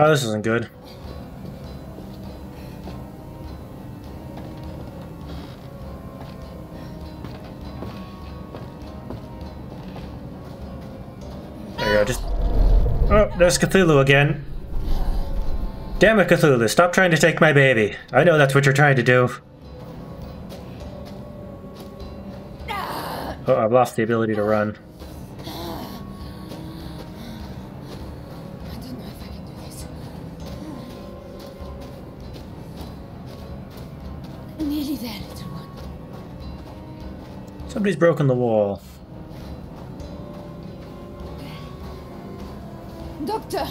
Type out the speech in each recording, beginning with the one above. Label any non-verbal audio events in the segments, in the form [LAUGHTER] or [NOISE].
Oh, this isn't good. There you go, just... Oh, there's Cthulhu again. Damn it, Cthulhu, stop trying to take my baby. I know that's what you're trying to do. Oh, I've lost the ability to run. Somebody's broken the wall. Doctor!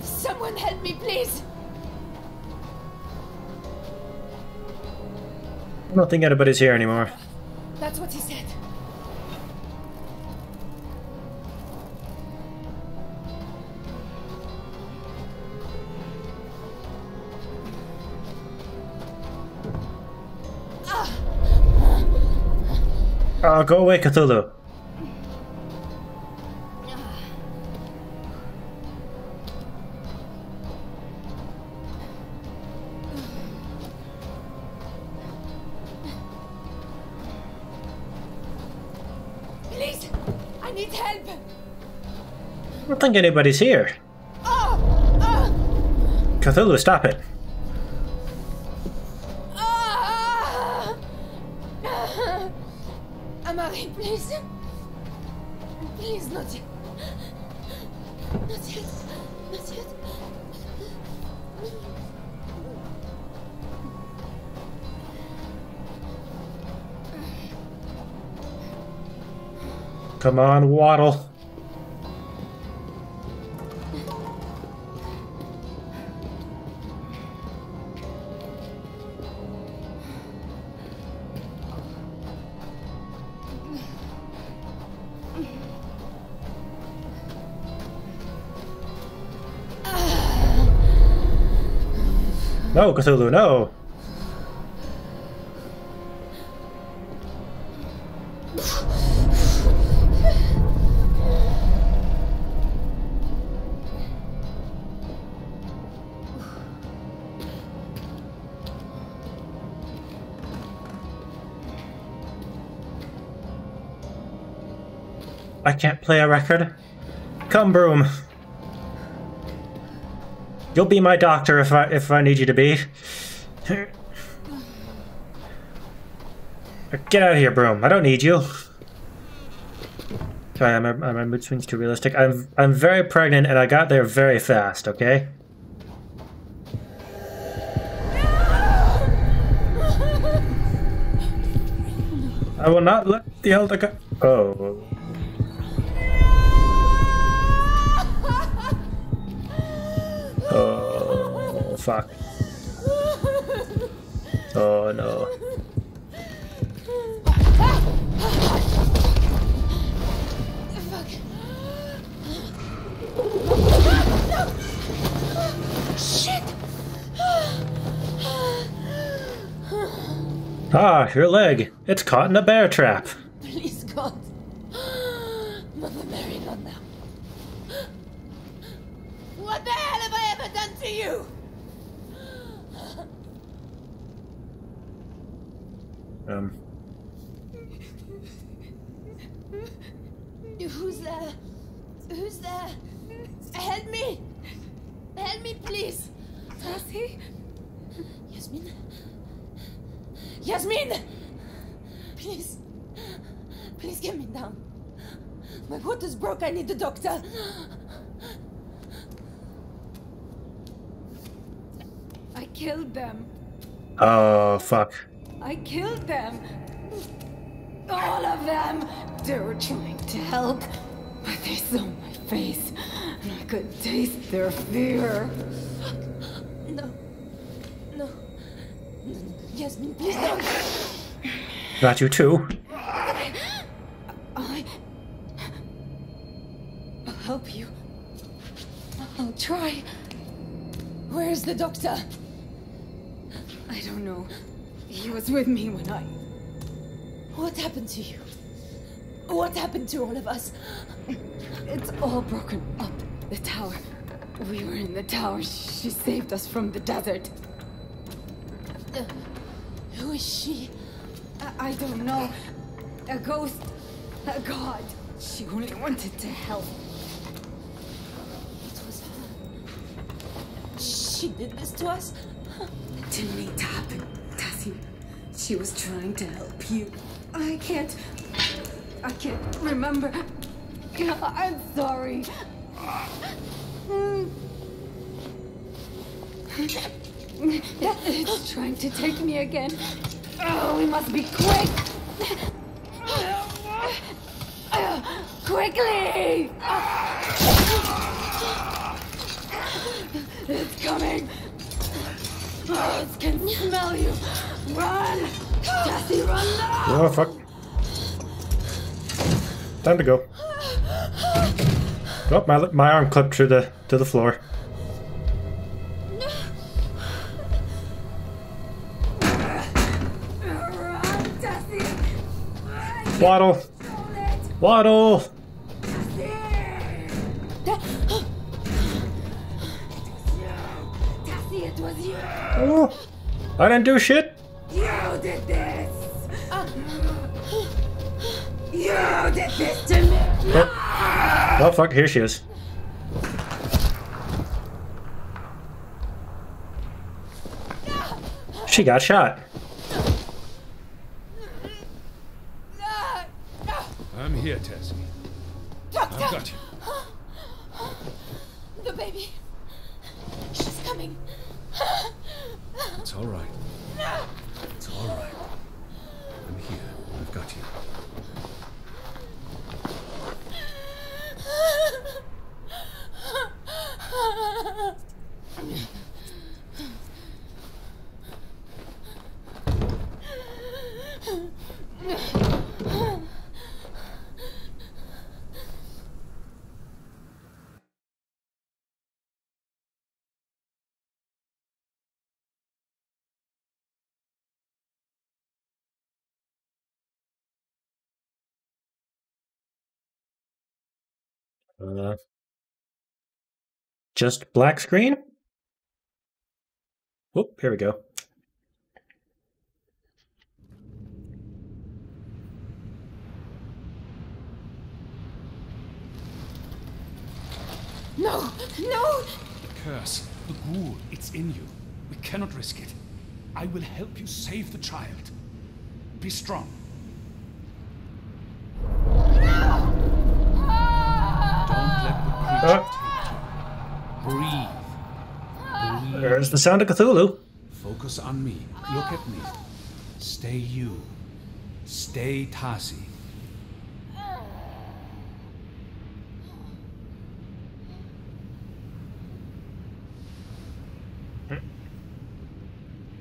Someone help me, please! I don't think anybody's here anymore. That's what he said. Oh, go away, Cthulhu. Please! I need help! I don't think anybody's here. Oh! Oh! Cthulhu, stop it. On, Waddle. No, Cthulhu, no. I can't play a record. Come, Broom. You'll be my doctor if I if I need you to be. Get out of here, Broom. I don't need you. Sorry, my, my mood swings too realistic. I'm I'm very pregnant and I got there very fast. Okay. I will not let the elder go. Oh. Fuck. Oh, no. Ah, your leg. It's caught in a bear trap. Please, God. Mother Mary, not now. What the hell have I ever done to you? Um, Who's there? Who's there? Help me! Help me, please! Darcy? Yasmin? Yasmin! Please. Please get me down. My water's broke. I need the doctor. I killed them. oh, fuck. I killed them. All of them. They were trying to help, but they saw my face, and I could taste their fear. No. No. No, Yasmin, please don't. Got you too. I. I'll help you. I'll try. Where's the doctor? I don't know. He was with me when I. What happened to you? What happened to all of us? It's all broken up. The tower. We were in the tower. She saved us from the desert. Uh, who is she? I, I don't know. A ghost. A god. She only wanted to help. It was her. She did this to us? It didn't need to happen, Tasi. She was trying to help you. I can't. I can't remember. I'm sorry. It's trying to take me again. Oh, we must be quick. Quickly! It's coming. Oh, it can smell you. Run! Jesse, run now! Oh, fuck. Time to go. Oh, my, my arm clipped through the to the floor. Waddle! Waddle! Oh, I didn't do shit. You did this! You did this to me! Oh, fuck, here she is. She got shot. I'm here, Tasi. Doctor! I've got you. The baby. She's coming. It's all right. It's all right. I'm here. I've got you. Uh, just black screen? Oh, here we go. No! No! The curse, the ghoul, it's in you. We cannot risk it. I will help you save the child. Be strong. Don't let the creature take you. Breathe. Breathe. There's the sound of Cthulhu. Focus on me. Look at me. Stay you. Stay Tasi.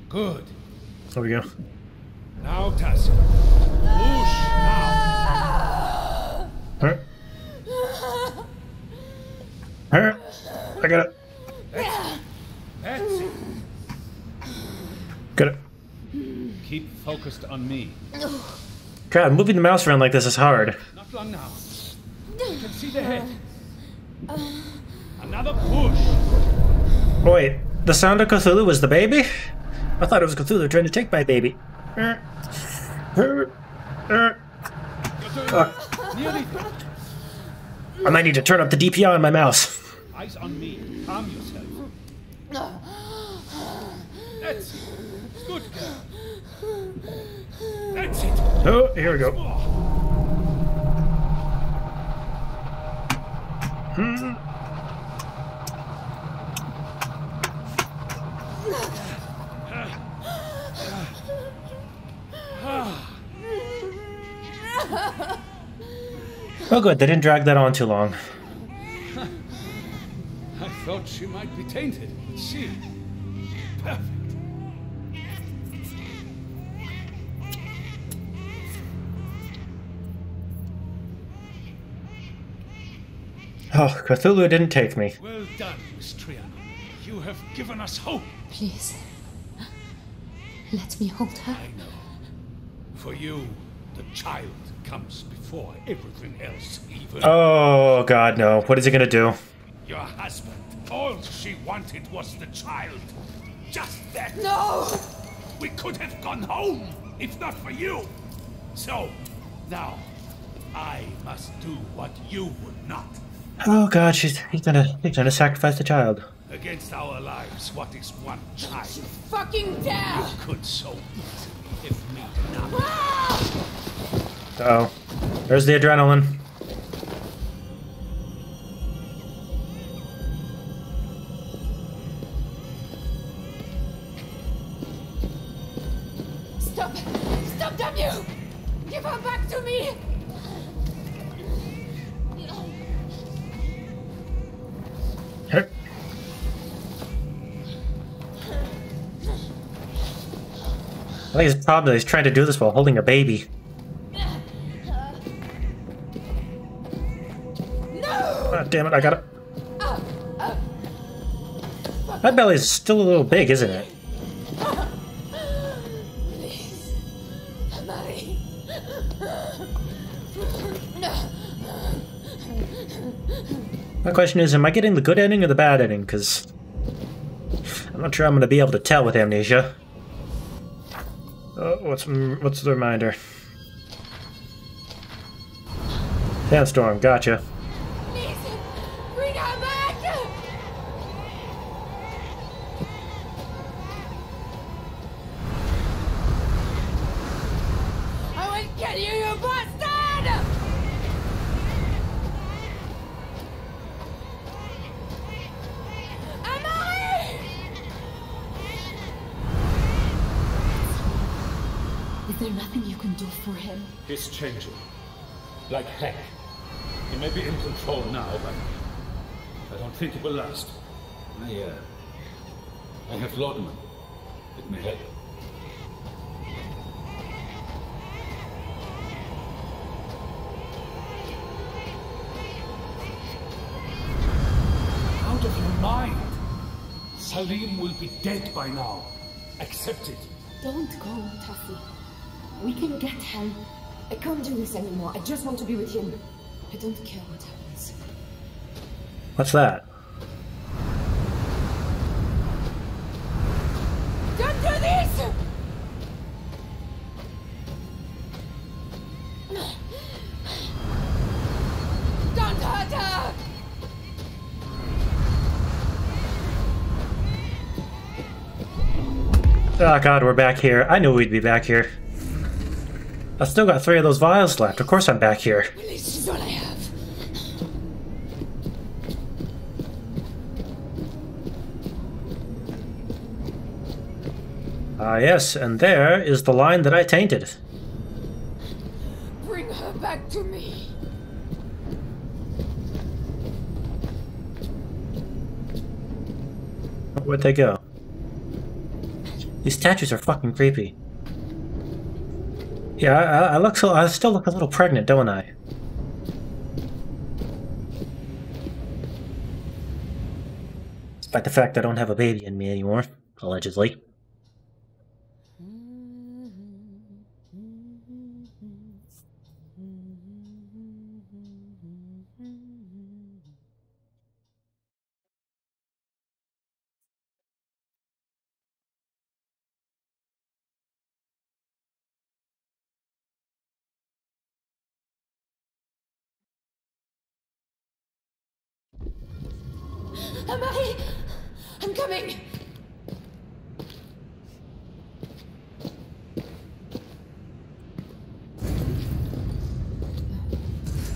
Good. There we go. Now, Tasi. I got it. That's it. Got it. Keep focused on me. God, moving the mouse around like this is hard. Not long now. You can see the head. Another push. Oh, wait, the sound of Cthulhu was the baby? I thought it was Cthulhu trying to take my baby. You're doing Fuck. nearly there. I might need to turn up the DPI on my mouse. Eyes on me. Calm yourself. That's it. Good girl. That's it. Oh, here we go. Oh, good. They didn't drag that on too long. I thought she might be tainted. but She. Perfect. Oh, Cthulhu didn't take me. Well done, Miss Trianon. You have given us hope. Please. Let me hold her. I know. For you, the child comes before everything else, even. Oh, God, no. What is he gonna do? Your husband. All she wanted was the child. Just that. No! We could have gone home if not for you. So, now, I must do what you would not. Oh god, she's he's gonna he's gonna sacrifice the child. Against our lives, what is one child? She's Fucking dare! Could so easily have made enough. Ah! Oh, there's the adrenaline. You! Give her back to me! Her- I think his problem is he's trying to do this while holding a baby. No! God damn it, I got it. My belly's still a little big, isn't it? My question is, am I getting the good ending or the bad ending? Because I'm not sure I'm going to be able to tell with amnesia. Oh, what's what's the reminder? Sandstorm, gotcha. There nothing you can do for him? He's changing. Like heck. He may be in control now, but I don't think it will last. I, uh, I have laudanum. It may help. Out of your mind! Salim will be dead by now. Accept it. Don't go, Tuffy. We can get help. I can't do this anymore. I just want to be with him. I don't care what happens. What's that? Don't do this! Don't hurt her! Oh god, we're back here. I knew we'd be back here. I still got three of those vials left. Of course I'm back here. Please, she's all I have. Ah yes, and there is the line that I tainted. Bring her back to me. Where'd they go? These statues are fucking creepy. Yeah, I, I look so. I still look a little pregnant, don't I? Despite the fact I don't have a baby in me anymore, allegedly. Amari! I'm coming!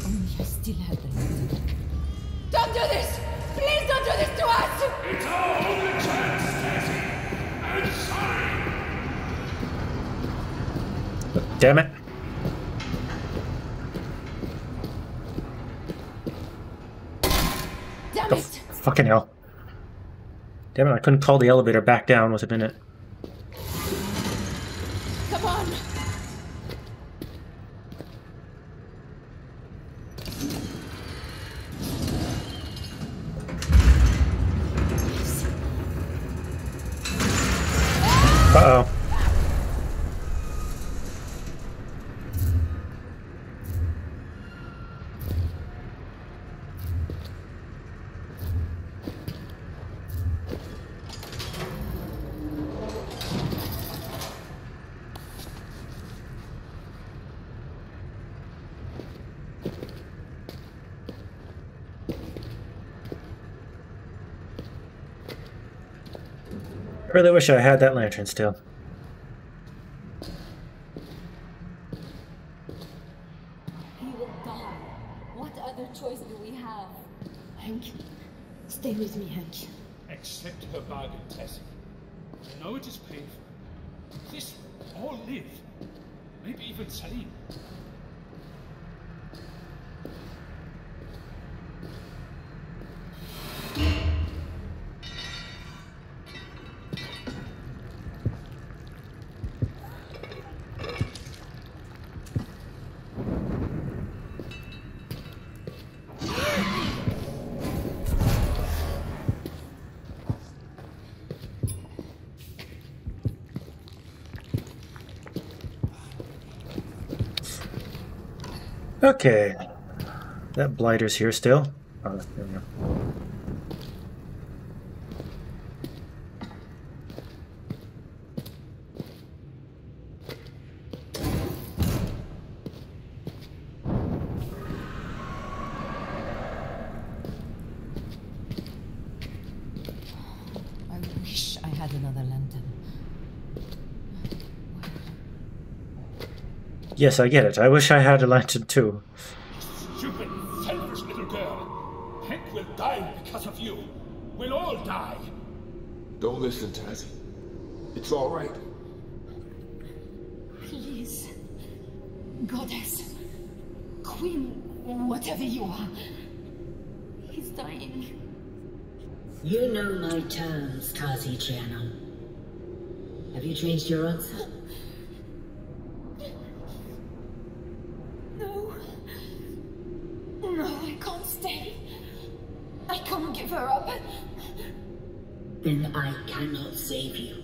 Oh, only I still have the light. Don't do this! Please don't do this to us! It's our only chance, Stacy. I'm sorry. Damn it. Damn Oh, it! Fucking hell. Damn it, I couldn't call the elevator back down with a minute. Really wish I had that lantern still. He will die. What other choice do we have? Hank, stay with me, Hank. Accept her bargain, Tasi. I know it is painful. This all live. Maybe even Salim. Okay. That blighter's here still. Oh, there we go. I wish I had another lantern. Yes, I get it. I wish I had a lantern too. Stupid, selfish little girl. Hank will die because of you. We'll all die. Don't listen, Tasi. It's all right. Please. Goddess. Queen, whatever you are. He's dying. You know my terms, Tasi Trianon. Have you changed your answer? No. No, I can't stay. I can't give her up. Then I cannot save you.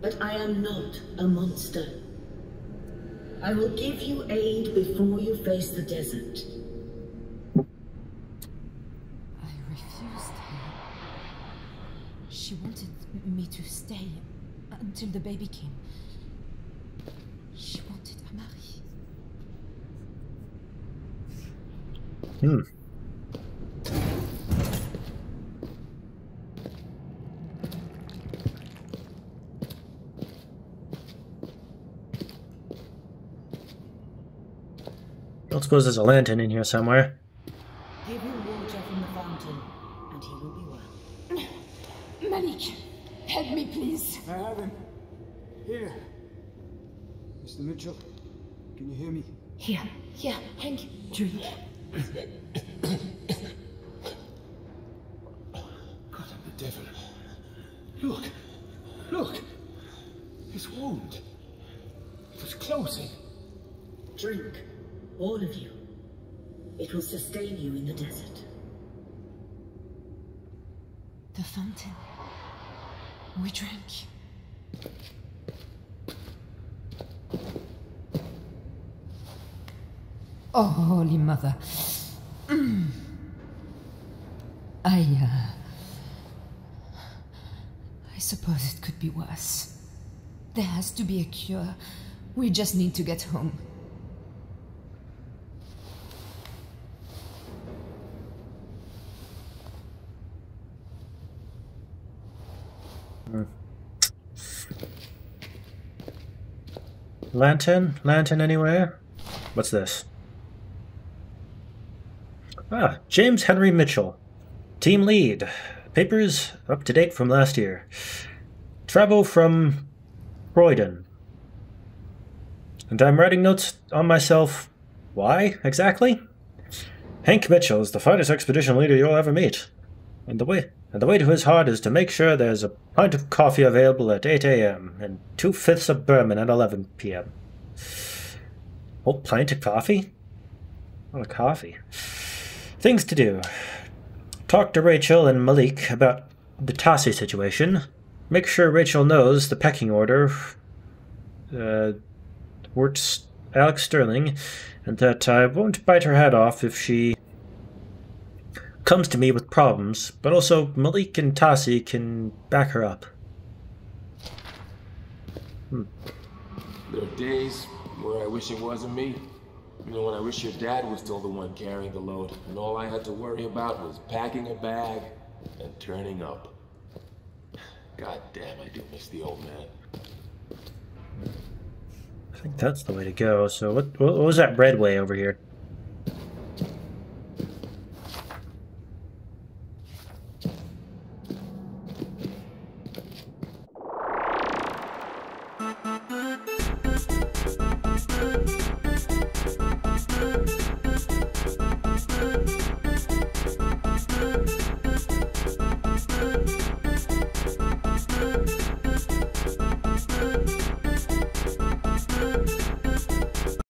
But I am not a monster. I will give you aid before you face the desert. I refused her. She wanted me to stay until the baby came. She wanted Amari. Hmm. Suppose there's a lantern in here somewhere. Give him water from the fountain, and he will be well. [CLEARS THROAT] Malik, help me, please. I have him. Here. Mr. Mitchell, can you hear me? Here, here, Hank, drink. God, I'm the devil. Look. Look. His wound. It was closing. Drink, all of you. It will sustain you in the desert. The fountain. We drank. Oh, Holy Mother. [CLEARS THROAT] I, uh. I suppose it could be worse. There has to be a cure. We just need to get home. Lantern? Lantern anywhere? What's this? Ah, James Henry Mitchell. Team lead. Papers up to date from last year. Travel from Croydon. And I'm writing notes on myself. Why, exactly? Hank Mitchell is the finest expedition leader you'll ever meet. And the way and the way to his heart is to make sure there's a pint of coffee available at 8 a.m. and two fifths of bourbon at 11 p.m. Whole pint of coffee? Oh, coffee. Things to do. Talk to Rachel and Malik about the Tasi situation. Make sure Rachel knows the pecking order. Uh, works Alex Sterling, and that I won't bite her head off if she comes to me with problems, but also Malik and Tasi can back her up. Hmm. There are days where I wish it wasn't me. You know, when I wish your dad was still the one carrying the load, and all I had to worry about was packing a bag and turning up. God damn, I do miss the old man. I think that's the way to go. So what, what was that breadway over here?